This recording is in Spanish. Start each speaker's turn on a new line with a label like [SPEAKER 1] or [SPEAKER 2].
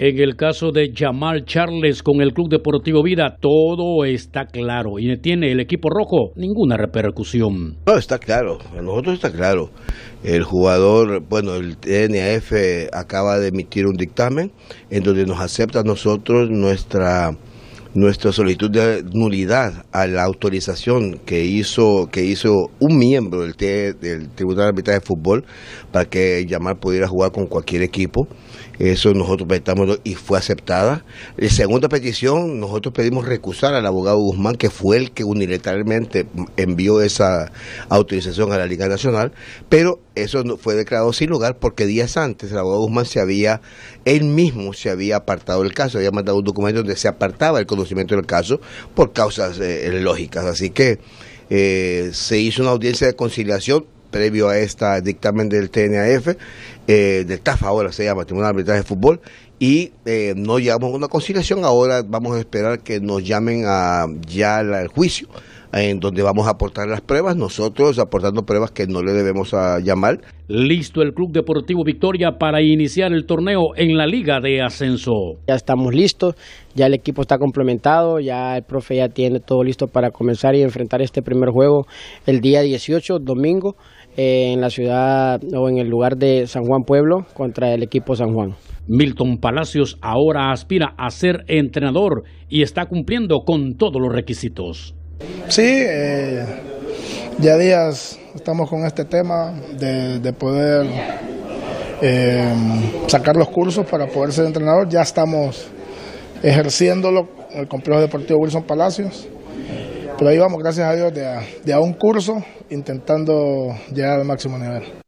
[SPEAKER 1] En el caso de Jamal Charles con el Club Deportivo Vida, todo está claro y tiene el equipo rojo ninguna repercusión.
[SPEAKER 2] No, está claro, a nosotros está claro. El jugador, bueno, el NAF acaba de emitir un dictamen en donde nos acepta a nosotros nuestra nuestra solicitud de nulidad a la autorización que hizo que hizo un miembro del, del Tribunal de Arbitraje de Fútbol para que Yamal pudiera jugar con cualquier equipo. Eso nosotros y fue aceptada. La segunda petición, nosotros pedimos recusar al abogado Guzmán, que fue el que unilateralmente envió esa autorización a la Liga Nacional, pero eso fue declarado sin lugar porque días antes el abogado Guzmán se había, él mismo se había apartado del caso, había mandado un documento donde se apartaba el conocimiento del caso por causas eh, lógicas. Así que eh, se hizo una audiencia de conciliación previo a este dictamen del TNAF, eh, del TAF ahora se llama, Tribunal de Arbitraje de Fútbol, y eh, no llegamos a una conciliación, ahora vamos a esperar que nos llamen a ya al juicio en donde vamos a aportar las pruebas, nosotros aportando pruebas que no le debemos a llamar.
[SPEAKER 1] Listo el Club Deportivo Victoria para iniciar el torneo en la Liga de Ascenso.
[SPEAKER 3] Ya estamos listos, ya el equipo está complementado, ya el profe ya tiene todo listo para comenzar y enfrentar este primer juego el día 18, domingo, eh, en la ciudad o en el lugar de San Juan Pueblo contra el equipo San Juan.
[SPEAKER 1] Milton Palacios ahora aspira a ser entrenador y está cumpliendo con todos los requisitos.
[SPEAKER 4] Sí, eh, ya días estamos con este tema de, poder eh, sacar los cursos para poder ser entrenador. Ya estamos ejerciéndolo en el complejo deportivo Wilson Palacios. Pero ahí vamos, gracias a Dios, de a un curso intentando llegar al máximo nivel.